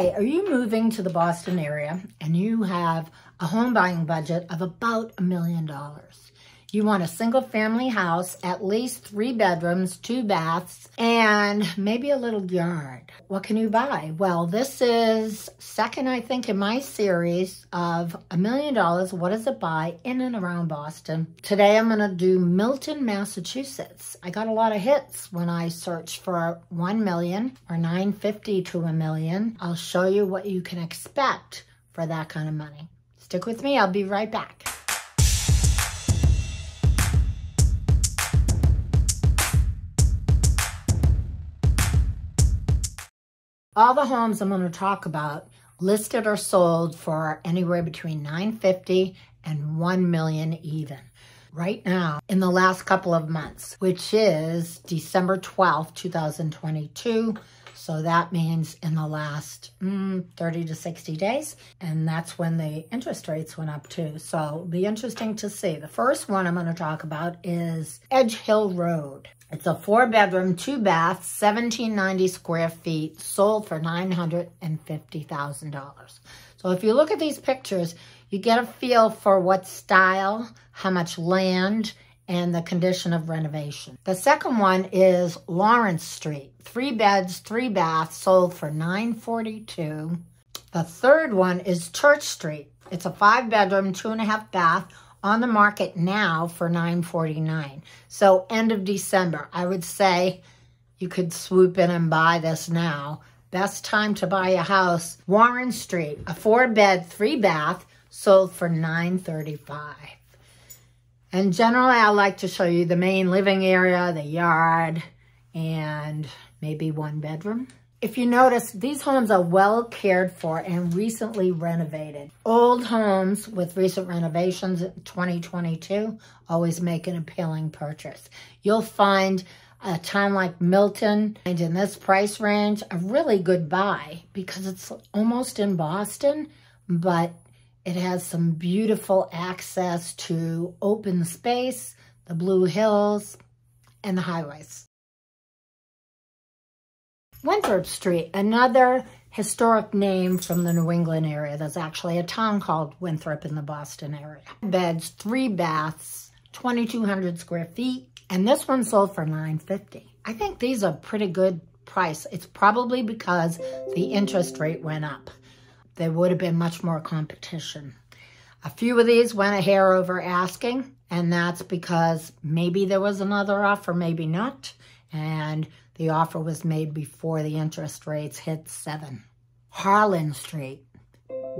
Hi, are you moving to the Boston area and you have a home buying budget of about a million dollars? You want a single family house, at least three bedrooms, two baths, and maybe a little yard. What can you buy? Well, this is second, I think, in my series of a million dollars. What does it buy in and around Boston? Today, I'm going to do Milton, Massachusetts. I got a lot of hits when I searched for 1 million or 950 to a million. I'll show you what you can expect for that kind of money. Stick with me. I'll be right back. All the homes I'm going to talk about listed or sold for anywhere between 950 and 1 million even. Right now, in the last couple of months, which is December 12th, 2022. So that means in the last mm, 30 to 60 days. And that's when the interest rates went up too. So it'll be interesting to see. The first one I'm going to talk about is Edge Hill Road. It's a four bedroom, two bath, 1790 square feet, sold for $950,000. So if you look at these pictures, you get a feel for what style, how much land, and the condition of renovation. The second one is Lawrence Street. Three beds, three baths, sold for 942. The third one is Church Street. It's a five bedroom, two and a half bath, on the market now for 949 So end of December, I would say you could swoop in and buy this now. Best time to buy a house, Warren Street, a four bed, three bath, sold for 935 And generally, I like to show you the main living area, the yard, and maybe one bedroom. If you notice, these homes are well cared for and recently renovated. Old homes with recent renovations in 2022 always make an appealing purchase. You'll find a town like Milton and in this price range a really good buy because it's almost in Boston, but it has some beautiful access to open space, the Blue Hills, and the highways. Winthrop Street, another historic name from the New England area. There's actually a town called Winthrop in the Boston area. Beds, three baths, 2,200 square feet, and this one sold for 950. I think these are pretty good price. It's probably because the interest rate went up. There would have been much more competition. A few of these went a hair over asking, and that's because maybe there was another offer, maybe not. And the offer was made before the interest rates hit seven. Harlan Street,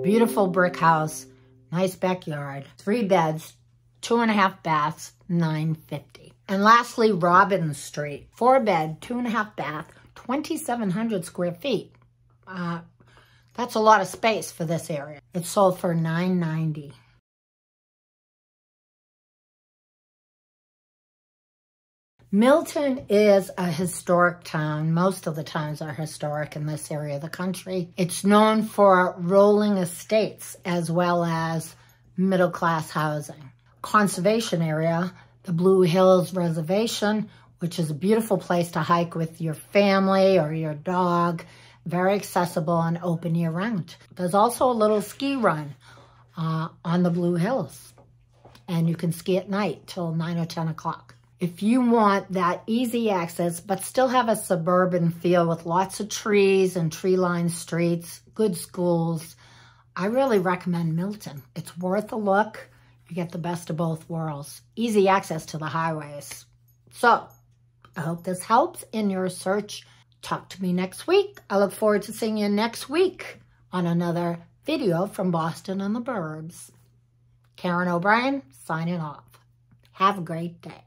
beautiful brick house, nice backyard, three beds, two and a half baths, 950. And lastly, Robbins Street, four bed, two and a half bath, 2,700 square feet. Uh, that's a lot of space for this area. It sold for 990. Milton is a historic town. Most of the towns are historic in this area of the country. It's known for rolling estates as well as middle-class housing. Conservation area, the Blue Hills Reservation, which is a beautiful place to hike with your family or your dog. Very accessible and open year-round. There's also a little ski run uh, on the Blue Hills. And you can ski at night till 9 or 10 o'clock. If you want that easy access, but still have a suburban feel with lots of trees and tree-lined streets, good schools, I really recommend Milton. It's worth a look. You get the best of both worlds. Easy access to the highways. So, I hope this helps in your search. Talk to me next week. I look forward to seeing you next week on another video from Boston and the Burbs. Karen O'Brien, signing off. Have a great day.